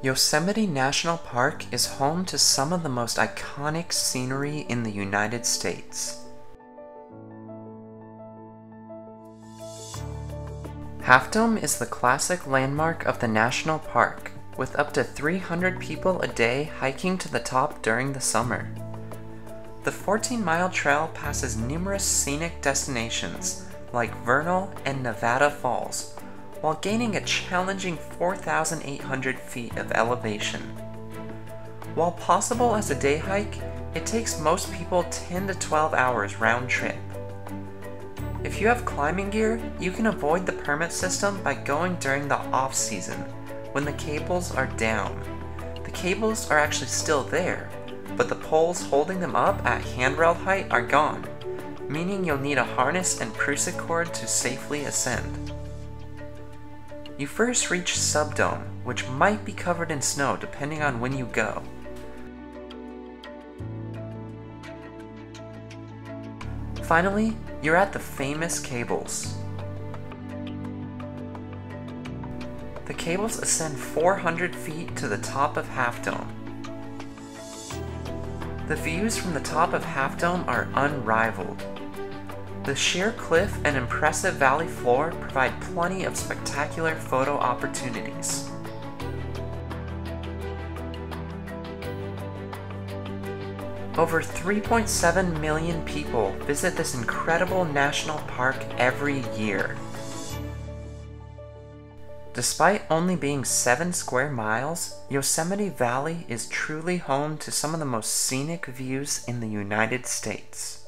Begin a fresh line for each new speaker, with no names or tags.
Yosemite National Park is home to some of the most iconic scenery in the United States. Half Dome is the classic landmark of the national park, with up to 300 people a day hiking to the top during the summer. The 14 mile trail passes numerous scenic destinations like Vernal and Nevada Falls, while gaining a challenging 4,800 feet of elevation. While possible as a day hike, it takes most people 10 to 12 hours round trip. If you have climbing gear, you can avoid the permit system by going during the off season, when the cables are down. The cables are actually still there, but the poles holding them up at handrail height are gone, meaning you'll need a harness and prusik cord to safely ascend. You first reach Subdome, which might be covered in snow depending on when you go. Finally, you're at the famous cables. The cables ascend 400 feet to the top of Half Dome. The views from the top of Half Dome are unrivaled. The sheer cliff and impressive valley floor provide plenty of spectacular photo opportunities. Over 3.7 million people visit this incredible national park every year. Despite only being 7 square miles, Yosemite Valley is truly home to some of the most scenic views in the United States.